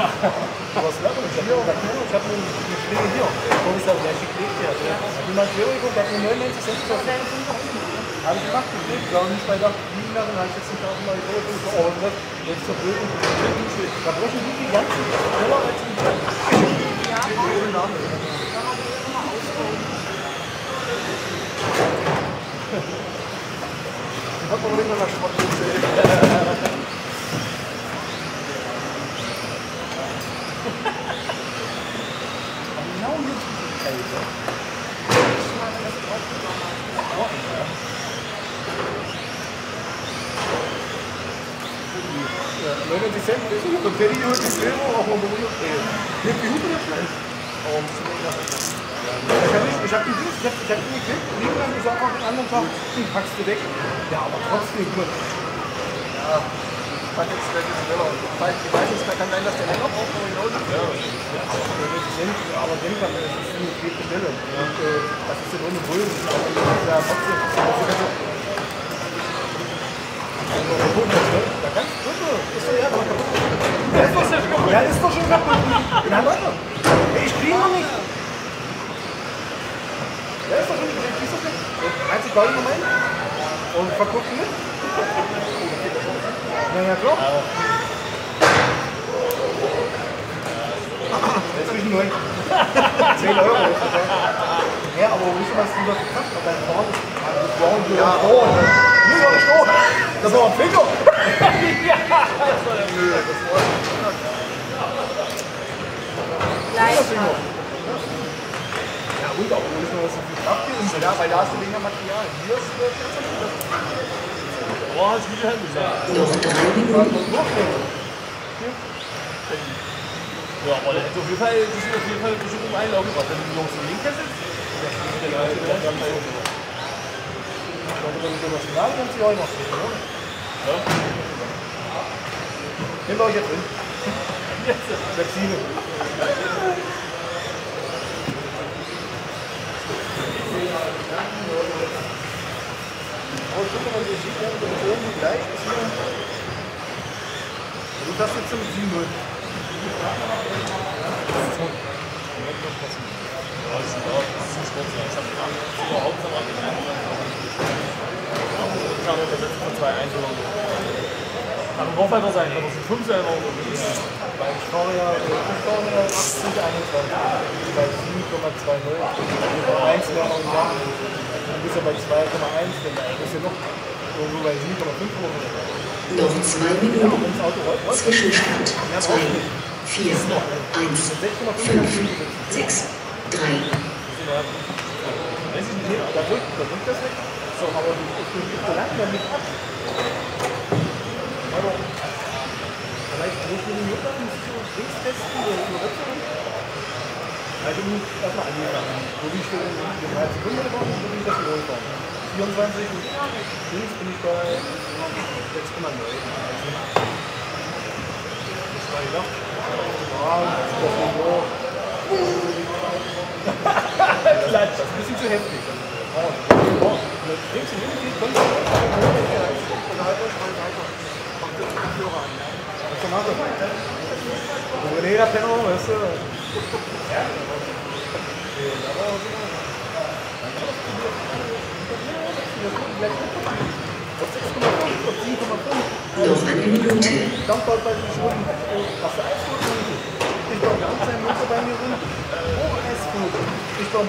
Was Werbung? Ich habe hier, ich habe eine Schlinge hier. Und ich sage, ja, schick Weg her. Niemand Querung, der hat nur 99 Cent gekostet. Habe ich gemacht, geklebt, glaube nicht bei der Linierin, habe ich jetzt nicht auf neue Euro geordnet. Jetzt zur Blöden, da brechen die die ganzen schneller als die Ja, Ich hab aber nicht mehr nach Sport Non ti senti io con te io ti scrivo o con lui ne più per schlecht und ich habe ich habe die ich habe ich gekriegt liegen dann gesagt auch den anderen Tag die packst du weg ja. Aber trotzdem gut ja. Fand jetzt der schneller ich weiß nicht kann sein dass der länger braucht aber hinaus ja. aber denk mal das ist eine gute Stelle und das eine Bullen da kannst du ist doch ja kaputt. Der ist doch schon kaputt. Ja, Leute. Ich kriege noch nicht. Der ist doch schon kaputt. Ich doch nicht. Meinst du, Golden Moment? Und vergucken mit? Na ja, klar. Jetzt zwischen 9. 10 Euro. Ja, aber wisst ihr, was du dafür kannst? Dein Braun ist. Braun, ja. Braun. Nee, doch nicht Braun. Das war ein Finger. ja, das war der Müll. Das war Leichter. Ja, und auch, ist noch was so viel Kraft hier? Ja, weil da hast du weniger Material. Hier ist es Boah, hast du wieder. Ja, aber das ist auf jeden Fall, das ist auf jeden Fall bestimmt um Einlauf gebracht. Wenn du die Jungs links hättest, das ist. Ja, ja, ja. International kannst du auch noch sehen, oder? Ja. Nehmen wir euch jetzt hin. Jetzt. Maxine. Oh, guck mal, man sieht ja, irgendwie gleich ist. Du hast jetzt zum 7-0. Kann ein Vorfall sein, kann es 5 sein. Bei Victoria, Victoria 80, 21. Bei 7,20. Bei 1 wäre noch ein Jahr. Du bist ja bei 2,1, denn da ist ja noch irgendwo bei 7,5 Noch zwei Minuten. Zwischenstand 2, 4, 1, 5, 6, 3. Weiß ich nicht, da drückt, da drückt das weg. So, aber du drückst so lang damit ab. Aber vielleicht muss man die Mutter links testen oder übersetzen. Also du musst erstmal angefangen. So wie ich schon in 3 Sekunden gebraucht habe, so wie ich das war. 24 und links bin ich bei 6,9. Das war. Ja, das ist so. Klatsch, das ist ein bisschen zu heftig. Links und links kommt es. Was macht er? René der Penner, weißt du? Ja. Noch eine Minute. Dankbar bei den Schulen. Was für Eisfood Ich glaube, ganz sein Mutter bei mir rum. Oh, Eisfood. Ich glaube,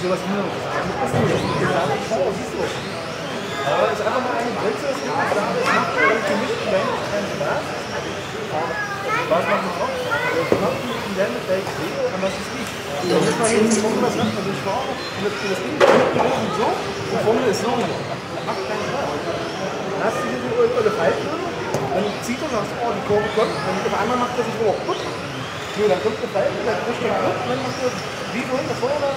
Wieso was siehst du. Aber es ist einfach mal eine Grenze, es gibt eine Sache, es macht für mich Moment keinen Spaß. Spaß macht es auch. Es macht mich im Moment bei Regel, aber es ist nicht. Da muss man jetzt gucken, was macht. Also ich fahre und das, Ding ist so und vorne ist so. Das macht keinen Spaß. Dann hast du hier so eine Falten, dann zieht er sagst, oh, die Kurve kommt, und auf einmal macht er sich hoch. So, dann kommt eine Salbe, dann bricht der Knopf, dann machst du wie vorhin davor, oder?